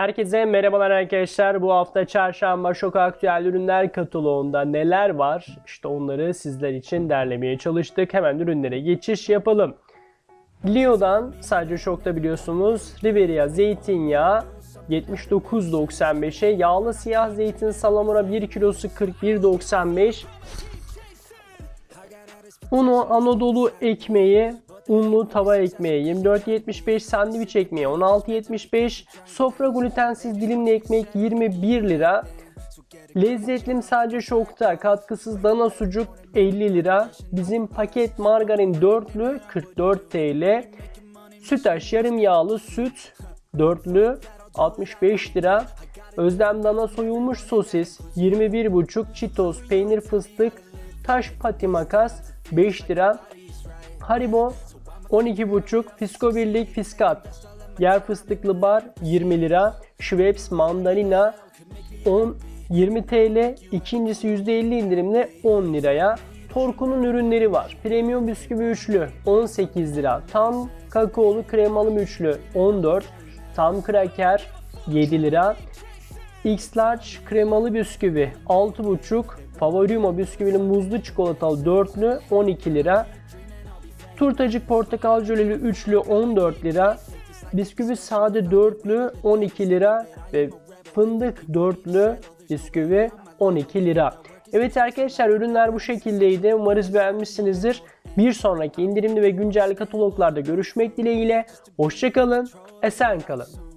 Herkese merhabalar arkadaşlar. Bu hafta çarşamba şok aktüel ürünler kataloğunda neler var? İşte onları sizler için derlemeye çalıştık. Hemen ürünlere geçiş yapalım. Lio'dan sadece şokta biliyorsunuz Riveria zeytinyağı 79.95'e yağlı siyah zeytin salamura 1 kilosu 41.95 Unu Anadolu ekmeği, unlu tava ekmeği 24.75, sandviç ekmeği 16.75, sofra glutensiz dilimli ekmek 21 lira. Lezzetlim sadece şokta katkısız dana sucuk 50 lira. Bizim paket margarin dörtlü 44 TL. Sütaş yarım yağlı süt dörtlü 65 lira. Özlem dana soyulmuş sosis 21,5 Cheetos peynir fıstık taş pati makas 5 lira. Haribo 12,5 Fisko Birlik Fiskat yer fıstıklı bar 20 lira. Schweppes mandalina 10 20 TL. İkincisi %50 indirimle 10 liraya. Torku'nun ürünleri var. Premium bisküvi üçlü 18 lira. Tam kakaolu kremalı üçlü 14. Tam kraker 7 lira. X-Large kremalı bisküvi 6,5. Favorimo bisküvili muzlu çikolatalı dörtlü 12 lira. Turtacık portakal jöleli üçlü 14 lira. Bisküvi sade dörtlü 12 lira ve fındık dörtlü bisküvi 12 lira. Evet arkadaşlar ürünler bu şekildeydi. Umarız beğenmişsinizdir. Bir sonraki indirimli ve güncel kataloglarda görüşmek dileğiyle. Hoşçakalın, esen kalın.